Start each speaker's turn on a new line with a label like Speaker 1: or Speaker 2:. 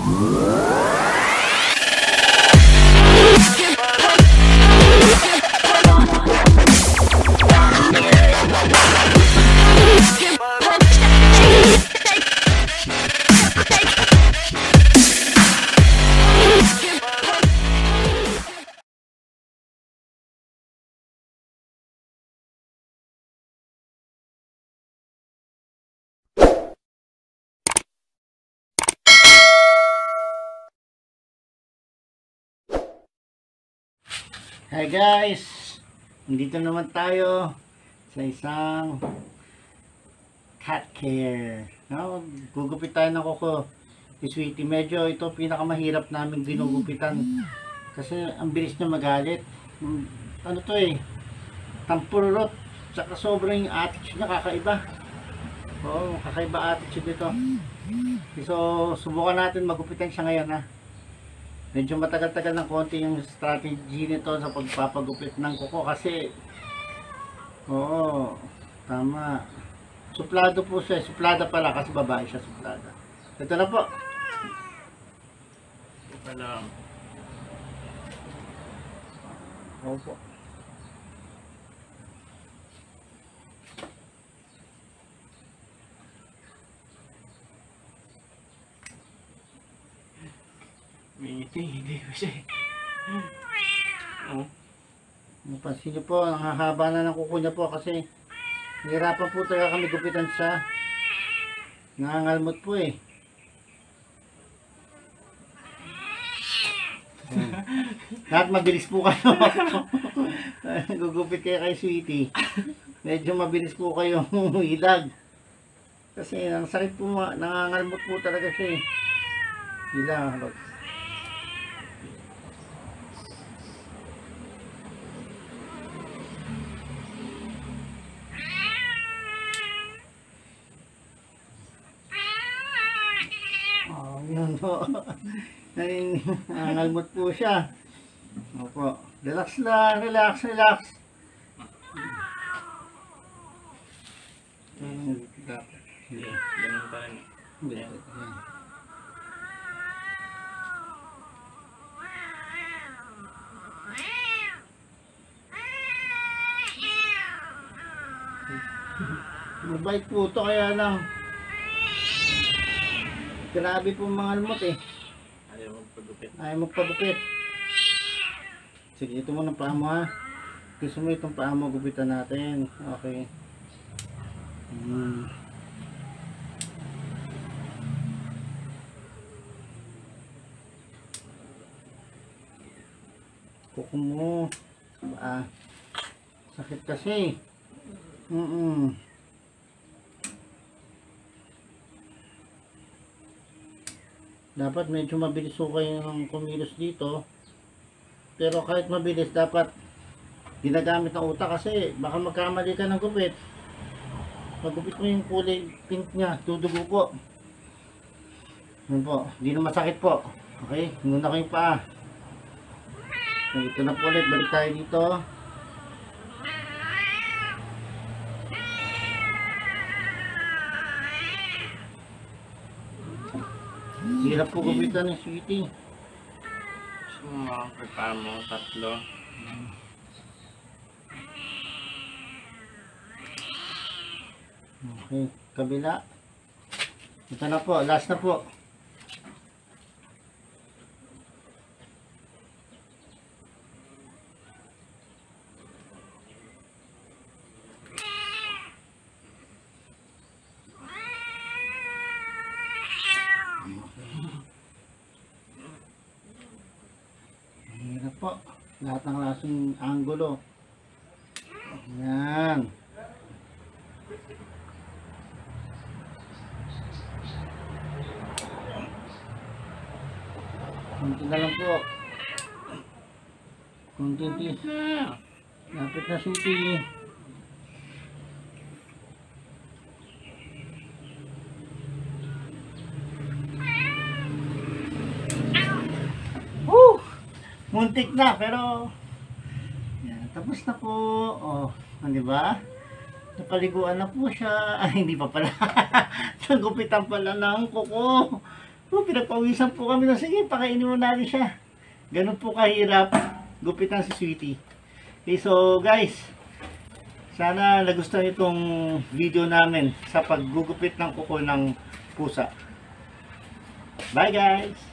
Speaker 1: Whoa. Hi guys! Nandito naman tayo sa isang cat care. No, gugupit tayo ng kuko. Si Sweetie, medyo ito pinakamahirap namin ginugupitan. Kasi ang bilis niya magalit. Ano to eh? Tampurot. Tsaka sobrang yung attitude niya kakaiba. Oo, kakaiba attitude ito. So, subukan natin magupitan siya ngayon ha. Medyo matagal-tagal ng konti yung strategy nito sa pagpapagupit ng kuko kasi oo, tama. Suplado po siya, suplada pala kasi babae siya suplada. Ito na po.
Speaker 2: Ito lang.
Speaker 1: Opo.
Speaker 2: Miti, hindi ko siya. Oh,
Speaker 1: Napansin niyo po, ang hahaba na ng kuko niya po kasi hirapan po talaga kami gupitan siya. Nangangalmot po eh. Ayan. Lahat mabilis po kayo. Gugupit kayo kay Sweetie. Medyo mabilis po kayong hilag. Kasi ang sakit po, nangangalmot po talaga siya eh. Hilang. Oh, yun po. Ay, nangangalmot po siya. Opo. Relax lang, relax, relax.
Speaker 2: Ganun pa rin.
Speaker 1: Mabait po ito kaya lang. Grabe po mga almot eh.
Speaker 2: Ayaw magpagupit.
Speaker 1: Ayaw magpagupit. Sige, ito muna paa mo ha. Gusto mo itong paa mo gupitan natin. Okay. Hmm. Kuko mo. Ah. Sakit kasi. Mm dapat medyo mabilis ho kayo kumilos dito. Pero kahit mabilis dapat ginagamit ng utak kasi baka magkamali ka ng gupit. Pagupit mo yung kulay pink niya dudugo po. Yun po hindi na masakit po. Okay muna kayo pa okay, ito na po ulit balik tayo dito hirap po gupitan ng sweetie
Speaker 2: Gusto mo makapagpara mo tatlo.
Speaker 1: Okay, kabila. Ito na po, last na po. Po. Lahat ng klaseng angulo. Yan. Kunti na lang po. Kunti tis. Lapit na suti. Woo! Muntik na pero yan, tapos na po. Oh, di ba? Napaliguan na po siya. Ay, hindi pa pala. Nagupitan pala ng kuko. Oh, pinagpawisan po kami na sige, pakainin mo natin siya. Ganun po kahirap gupitan si Sweetie. Okay, so guys, sana nagustuhan itong video namin sa paggugupit ng kuko ng pusa. Bye guys!